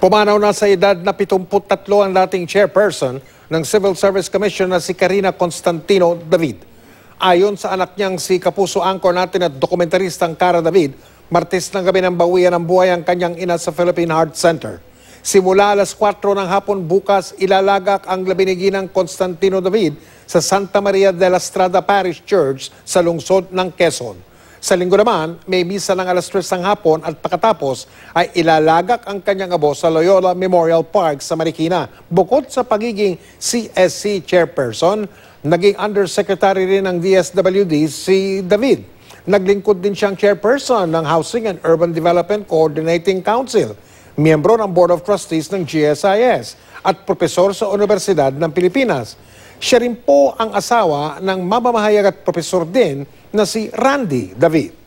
Pumanaw na sa edad na 73 ang dating chairperson ng Civil Service Commission na si Karina Constantino David. Ayon sa anak niyang si Kapuso Anchor natin at dokumentaristang Cara David, Martes ng gabi ng bawian ng buhay ang kanyang ina sa Philippine Heart Center. Simula alas 4 ng hapon bukas, ilalagak ang labinigi ng Constantino David sa Santa Maria de la Strada Parish Church sa lungsod ng Quezon. Sa linggo naman, may misa ng alas 3 ng hapon at pagkatapos ay ilalagak ang kanyang abo sa Loyola Memorial Park sa Marikina. Bukod sa pagiging CSC chairperson, naging undersecretary rin ng DSWD si David. Naglingkod din siyang chairperson ng Housing and Urban Development Coordinating Council, miyembro ng Board of Trustees ng GSIS at propesor sa Universidad ng Pilipinas. Siya rin po ang asawa ng mamamahayag at propesor din na si Randy David.